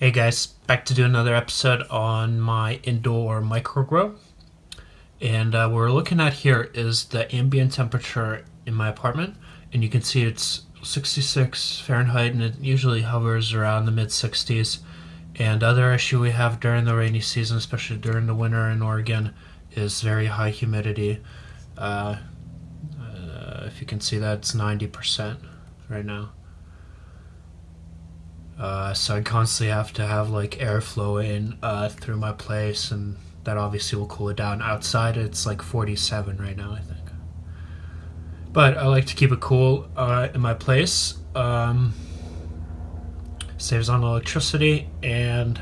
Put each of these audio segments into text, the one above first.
Hey guys, back to do another episode on my indoor microgrow. And uh, what we're looking at here is the ambient temperature in my apartment. And you can see it's 66 Fahrenheit and it usually hovers around the mid 60s. And other issue we have during the rainy season, especially during the winter in Oregon, is very high humidity. Uh, uh, if you can see that, it's 90% right now. Uh, so I constantly have to have like airflow in uh, through my place, and that obviously will cool it down. Outside, it's like 47 right now, I think. But I like to keep it cool uh, in my place. Um, saves on electricity, and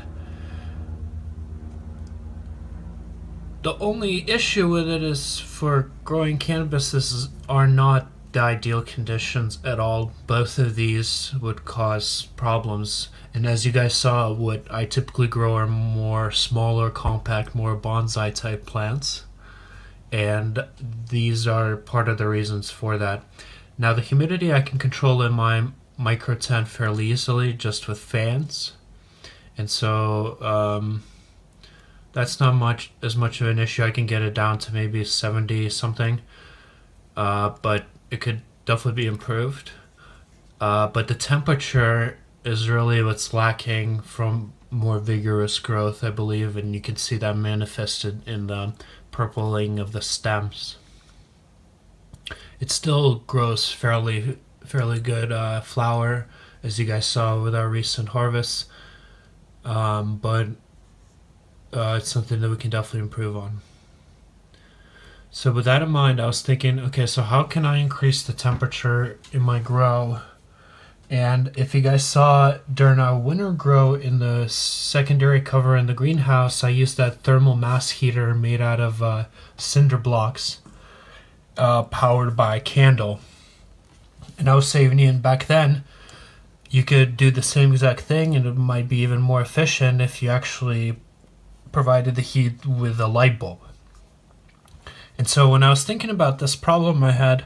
the only issue with it is for growing cannabis this is are not the ideal conditions at all. Both of these would cause problems. And as you guys saw, what I typically grow are more smaller, compact, more bonsai type plants. And these are part of the reasons for that. Now, the humidity I can control in my micro tent fairly easily just with fans. And so um, that's not much as much of an issue. I can get it down to maybe 70 something. Uh, but it could definitely be improved. Uh, but the temperature is really what's lacking from more vigorous growth, I believe, and you can see that manifested in the purpling of the stems. It still grows fairly fairly good uh, flower, as you guys saw with our recent harvests, um, but uh, it's something that we can definitely improve on. So with that in mind, I was thinking, okay, so how can I increase the temperature in my grow? And if you guys saw during our winter grow in the secondary cover in the greenhouse, I used that thermal mass heater made out of uh, cinder blocks, uh, powered by a candle. And I was saving in back then, you could do the same exact thing, and it might be even more efficient if you actually provided the heat with a light bulb. And so when I was thinking about this problem I had,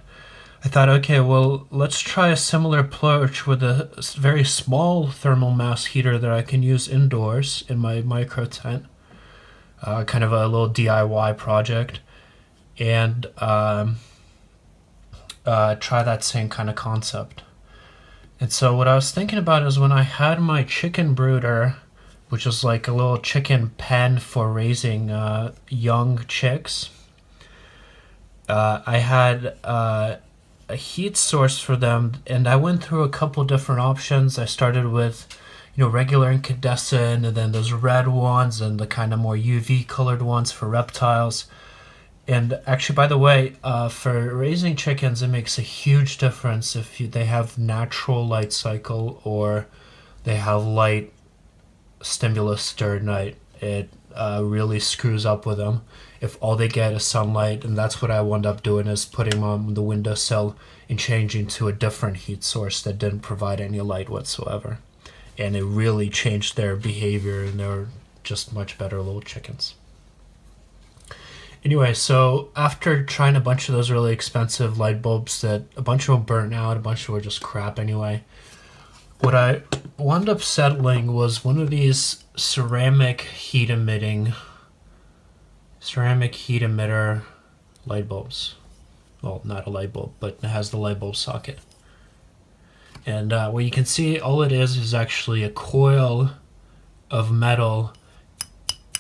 I thought, okay, well, let's try a similar approach with a very small thermal mass heater that I can use indoors in my micro tent. Uh, kind of a little DIY project. And um, uh, try that same kind of concept. And so what I was thinking about is when I had my chicken brooder, which is like a little chicken pen for raising uh, young chicks uh, I had uh, a heat source for them, and I went through a couple different options. I started with, you know, regular incandescent, and then those red ones, and the kind of more UV colored ones for reptiles. And actually, by the way, uh, for raising chickens, it makes a huge difference if you, they have natural light cycle or they have light stimulus during night. It uh, really screws up with them if all they get is sunlight and that's what i wound up doing is putting them on the windowsill and changing to a different heat source that didn't provide any light whatsoever. And it really changed their behavior and they're just much better little chickens. Anyway so after trying a bunch of those really expensive light bulbs that a bunch of them burnt out a bunch of them were just crap anyway what I wound up settling was one of these ceramic heat emitting ceramic heat emitter light bulbs. Well, not a light bulb, but it has the light bulb socket. And uh, what you can see, all it is is actually a coil of metal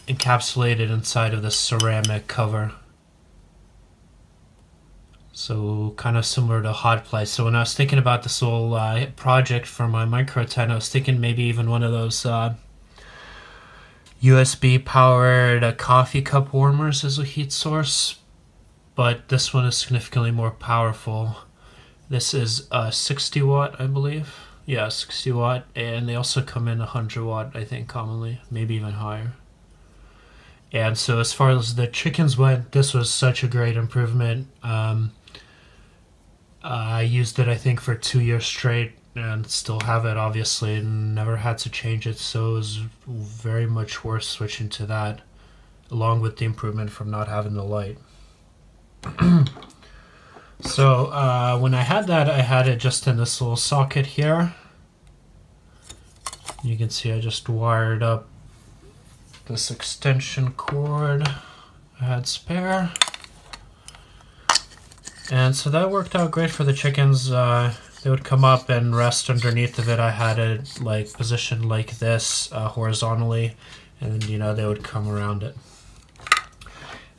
encapsulated inside of the ceramic cover. So kind of similar to hot plate. So when I was thinking about this whole uh, project for my micro tent, I was thinking maybe even one of those uh, USB powered coffee cup warmers as a heat source. But this one is significantly more powerful. This is a 60 watt, I believe. Yeah, 60 watt. And they also come in 100 watt, I think, commonly. Maybe even higher. And so as far as the chickens went, this was such a great improvement. Um, I used it, I think, for two years straight and still have it, obviously, and never had to change it. So it was very much worth switching to that, along with the improvement from not having the light. so uh, when I had that, I had it just in this little socket here. You can see I just wired up this extension cord I had spare. And so that worked out great for the chickens. Uh, they would come up and rest underneath of it. I had it like positioned like this uh, horizontally, and you know they would come around it.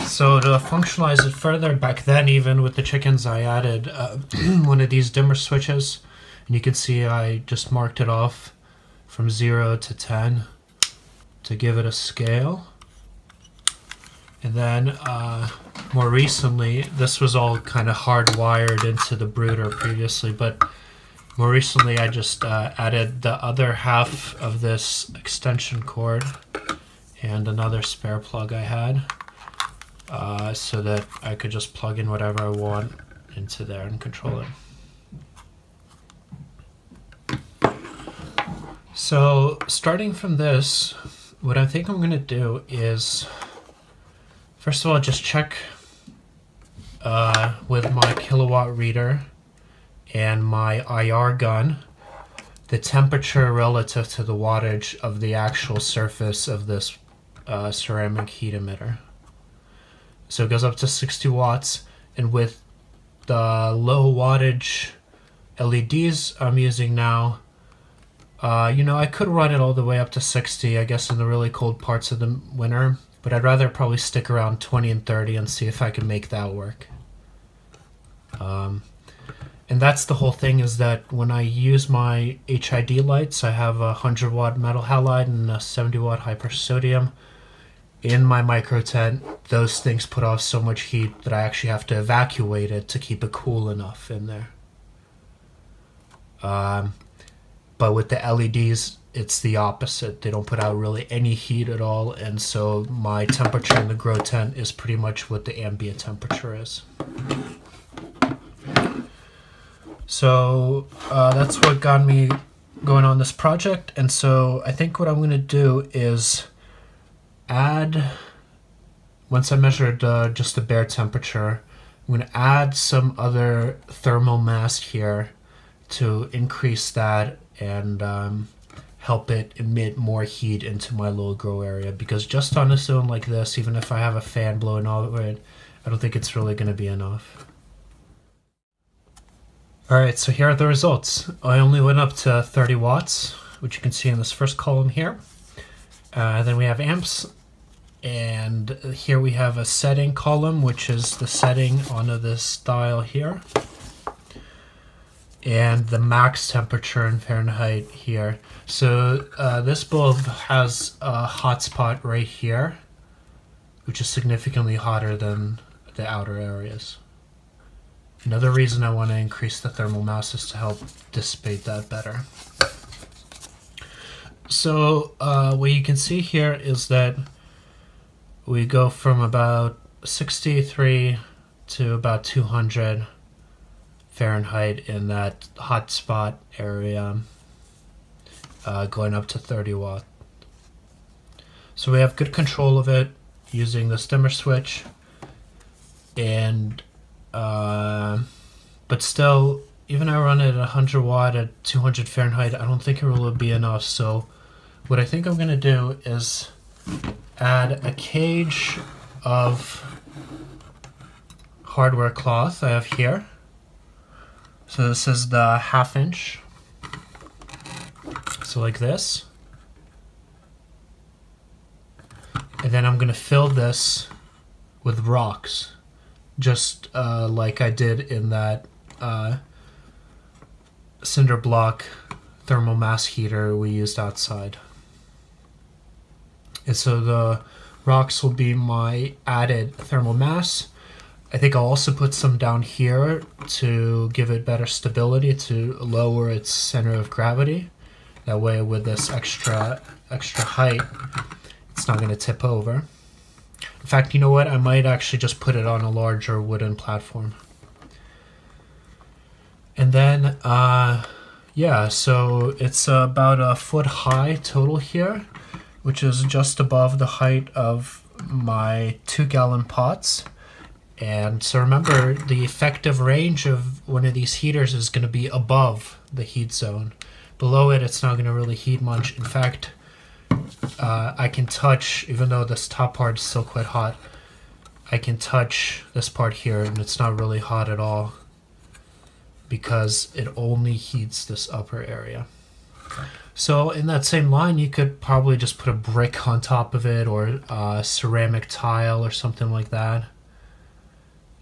So to functionalize it further, back then even with the chickens, I added uh, one of these dimmer switches, and you can see I just marked it off from zero to ten to give it a scale. And then uh, more recently, this was all kind of hardwired into the brooder previously, but more recently I just uh, added the other half of this extension cord and another spare plug I had uh, so that I could just plug in whatever I want into there and control it. So starting from this, what I think I'm going to do is First of all, just check uh, with my Kill A Watt reader and my IR gun the temperature relative to the wattage of the actual surface of this uh, ceramic heat emitter. So it goes up to 60 watts, and with the low wattage LEDs I'm using now, uh, you know, I could run it all the way up to 60, I guess, in the really cold parts of the winter but I'd rather probably stick around 20 and 30 and see if I can make that work. Um, and that's the whole thing is that when I use my HID lights, I have a 100 watt metal halide and a 70 watt high pressure sodium in my micro tent. Those things put off so much heat that I actually have to evacuate it to keep it cool enough in there. Um, but with the LEDs, it's the opposite. They don't put out really any heat at all, and so my temperature in the grow tent is pretty much what the ambient temperature is. So uh, that's what got me going on this project, and so I think what I'm going to do is add, once I measured uh, just the bare temperature, I'm going to add some other thermal mass here to increase that and um, help it emit more heat into my little grow area because just on a zone like this, even if I have a fan blowing all over it, I don't think it's really going to be enough. Alright, so here are the results. I only went up to 30 watts, which you can see in this first column here. Uh, then we have amps, and here we have a setting column, which is the setting onto this dial here and the max temperature in Fahrenheit here. So uh, this bulb has a hot spot right here, which is significantly hotter than the outer areas. Another reason I want to increase the thermal mass is to help dissipate that better. So uh, what you can see here is that we go from about 63 to about 200 Fahrenheit in that hot spot area, uh, going up to 30 watt. So we have good control of it using the dimmer switch, and uh, but still, even I run it at 100 watt at 200 Fahrenheit, I don't think it will be enough. So what I think I'm gonna do is add a cage of hardware cloth I have here so this is the half inch. So like this. And then I'm going to fill this with rocks, just uh, like I did in that uh, cinder block thermal mass heater we used outside. And so the rocks will be my added thermal mass I think I'll also put some down here to give it better stability to lower its center of gravity. That way with this extra extra height, it's not going to tip over. In fact, you know what? I might actually just put it on a larger wooden platform. And then, uh, yeah, so it's about a foot high total here, which is just above the height of my two gallon pots. And so remember, the effective range of one of these heaters is going to be above the heat zone. below it, it's not going to really heat much. In fact, uh, I can touch, even though this top part is still quite hot, I can touch this part here and it's not really hot at all because it only heats this upper area. So in that same line, you could probably just put a brick on top of it or a ceramic tile or something like that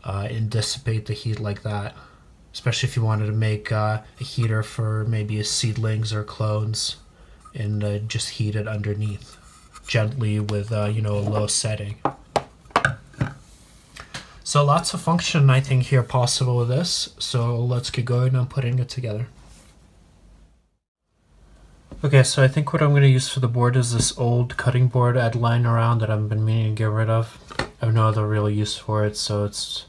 uh, and dissipate the heat like that. Especially if you wanted to make uh, a heater for maybe a seedlings or clones and uh, just heat it underneath gently with, uh, you know, a low setting. So lots of function I think here possible with this. So let's get going on putting it together. Okay, so I think what I'm going to use for the board is this old cutting board I'd lying around that I've been meaning to get rid of. I have no other real use for it, so it's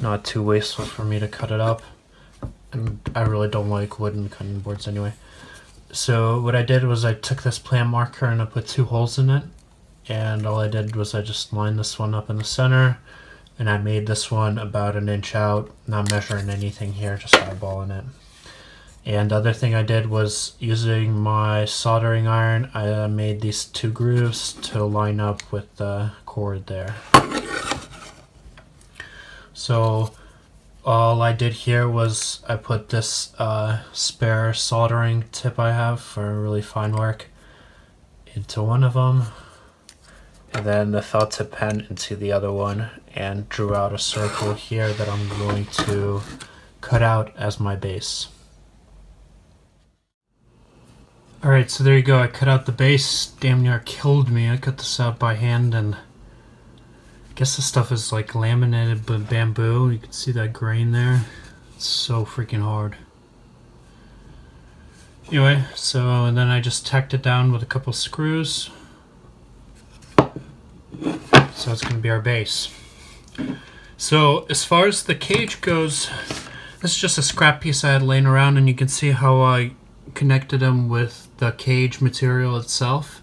not too wasteful for me to cut it up. And I really don't like wooden cutting boards anyway. So what I did was I took this plan marker and I put two holes in it. And all I did was I just lined this one up in the center and I made this one about an inch out, not measuring anything here, just eyeballing it. And the other thing I did was using my soldering iron, I made these two grooves to line up with the cord there. So all I did here was I put this uh, spare soldering tip I have for really fine work into one of them and then the felt tip pen into the other one and drew out a circle here that I'm going to cut out as my base. Alright, so there you go. I cut out the base. Damn near killed me. I cut this out by hand and I guess this stuff is like laminated but bamboo. You can see that grain there. It's so freaking hard. Anyway, so and then I just tacked it down with a couple screws. So it's going to be our base. So as far as the cage goes, this is just a scrap piece I had laying around and you can see how I connected them with the cage material itself.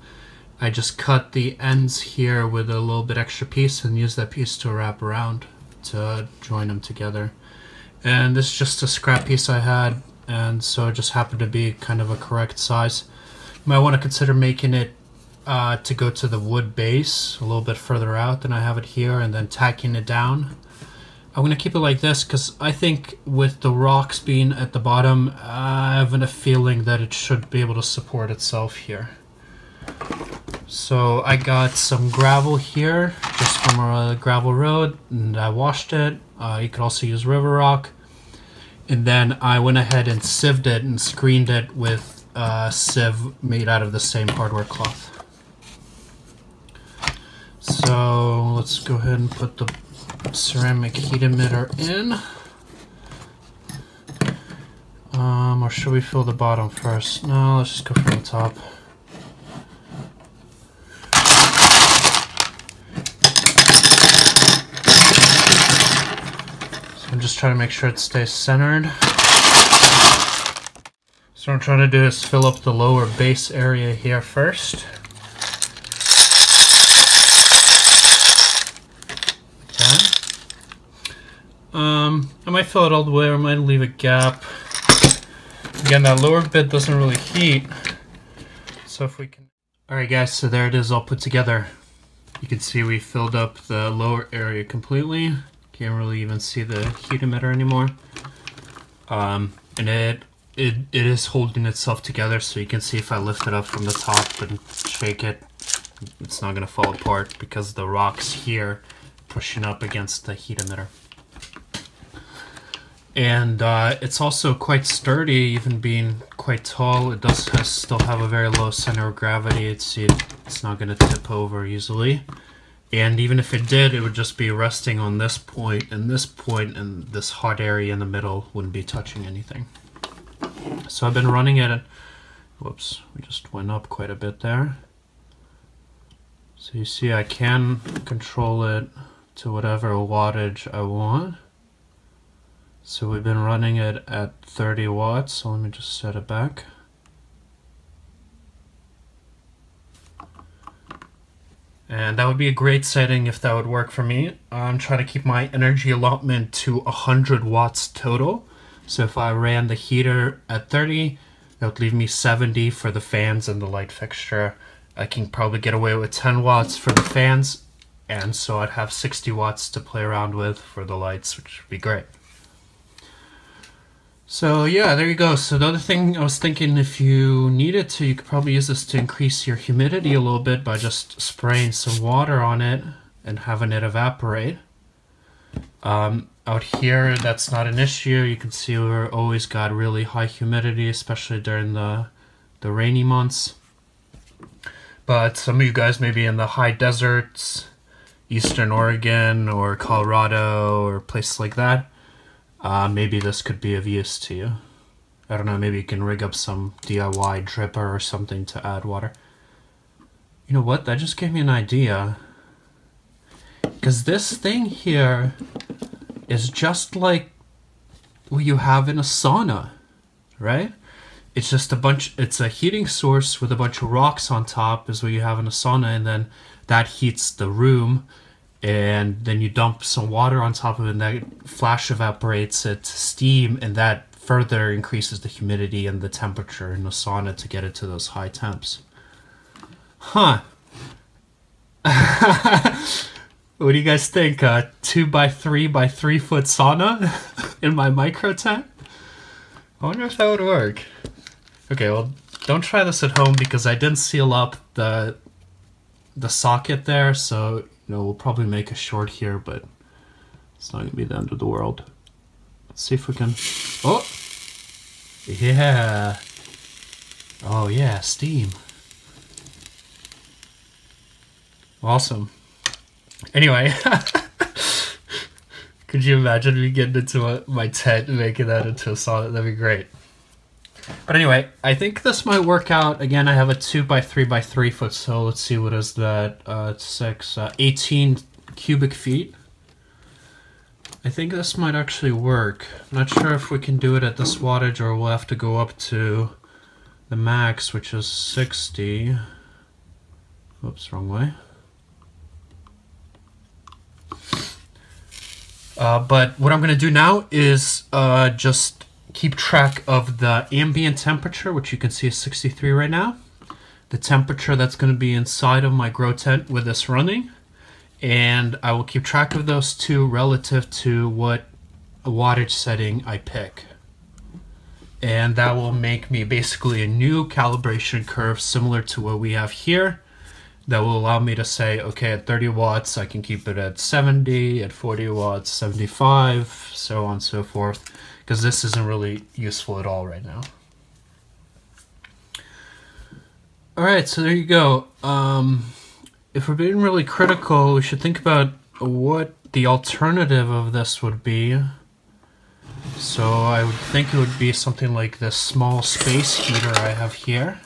I just cut the ends here with a little bit extra piece and use that piece to wrap around to join them together. And this is just a scrap piece I had and so it just happened to be kind of a correct size. You might want to consider making it uh, to go to the wood base a little bit further out than I have it here and then tacking it down. I'm going to keep it like this because I think with the rocks being at the bottom, I have a feeling that it should be able to support itself here. So I got some gravel here, just from a gravel road, and I washed it. Uh, you could also use river rock. And then I went ahead and sieved it and screened it with a sieve made out of the same hardware cloth. So let's go ahead and put the ceramic heat emitter in. Um, or should we fill the bottom first? No, let's just go from the top. Just trying to make sure it stays centered. So what I'm trying to do is fill up the lower base area here first. Okay. Um, I might fill it all the way or I might leave a gap. Again, that lower bit doesn't really heat. So if we can... Alright guys, so there it is all put together. You can see we filled up the lower area completely. Can't really even see the heat emitter anymore. Um, and it, it, it is holding itself together so you can see if I lift it up from the top and shake it, it's not going to fall apart because the rocks here pushing up against the heat emitter and uh, it's also quite sturdy, even being quite tall. It does has, still have a very low center of gravity. It's it's not going to tip over easily, and even if it did, it would just be resting on this point, and this point, and this hot area in the middle wouldn't be touching anything. So I've been running it. Whoops, we just went up quite a bit there. So you see, I can control it to whatever wattage I want. So we've been running it at 30 watts, so let me just set it back. And that would be a great setting if that would work for me. I'm trying to keep my energy allotment to 100 watts total. So if I ran the heater at 30, That would leave me 70 for the fans and the light fixture. I can probably get away with 10 watts for the fans, and so I'd have 60 watts to play around with for the lights, which would be great. So yeah, there you go. So the other thing I was thinking, if you needed to, you could probably use this to increase your humidity a little bit by just spraying some water on it and having it evaporate. Um, out here, that's not an issue. You can see we're always got really high humidity, especially during the the rainy months. But some of you guys may be in the high deserts, Eastern Oregon or Colorado or places like that uh, maybe this could be of use to you. I don't know, maybe you can rig up some DIY dripper or something to add water. You know what, that just gave me an idea. Because this thing here is just like what you have in a sauna, right? It's just a bunch, it's a heating source with a bunch of rocks on top is what you have in a sauna and then that heats the room and then you dump some water on top of it and that flash evaporates it steam and that further increases the humidity and the temperature in the sauna to get it to those high temps. Huh. What do you guys think? Uh, two by three by three foot sauna in my micro tent? I wonder if that would work. Okay well don't try this at home because i didn't seal up the the socket there so know, we'll probably make a short here, but it's not going to be the end of the world. Let's see if we can... Oh! Yeah! Oh yeah, steam. Awesome. Anyway, could you imagine me getting into a, my tent and making that into a sauna? That'd be great. But anyway, I think this might work out. Again, I have a 2 by 3 by 3 foot, so let's see what is that. Uh, 6, uh, 18 cubic feet. I think this might actually work. I'm not sure if we can do it at this wattage or we'll have to go up to the max, which is 60. Oops, wrong way. Uh, but what I'm going to do now is uh, just keep track of the ambient temperature, which you can see is 63 right now, the temperature that's going to be inside of my grow tent with this running, and I will keep track of those two relative to what wattage setting I pick. And that will make me basically a new calibration curve similar to what we have here. That will allow me to say, okay, at 30 watts, I can keep it at 70, at 40 watts, 75, so on and so forth because this isn't really useful at all right now. Alright, so there you go. Um, if we're being really critical, we should think about what the alternative of this would be. So I would think it would be something like this small space heater I have here.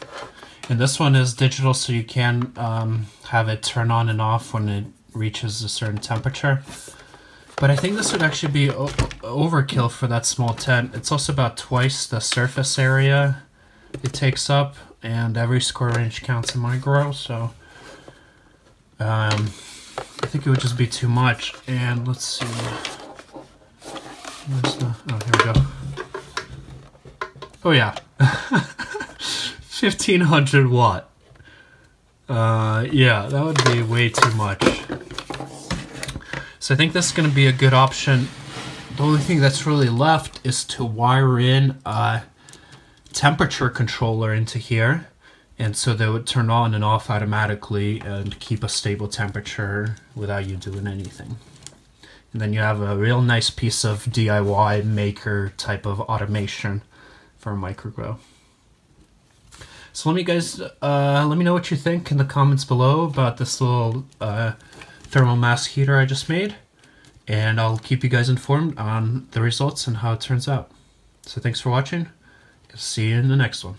And this one is digital so you can um, have it turn on and off when it reaches a certain temperature. But I think this would actually be overkill for that small tent. It's also about twice the surface area it takes up, and every square inch counts in my grow, so um, I think it would just be too much. And let's see. Where's the... Oh, here we go. Oh, yeah. 1500 watt. Uh, yeah, that would be way too much. So I think this is going to be a good option. The only thing that's really left is to wire in a temperature controller into here. And so they would turn on and off automatically and keep a stable temperature without you doing anything. And then you have a real nice piece of DIY maker type of automation for microgrow. So let me guys, uh, let me know what you think in the comments below about this little uh, thermal mass heater I just made. And I'll keep you guys informed on the results and how it turns out. So thanks for watching. See you in the next one.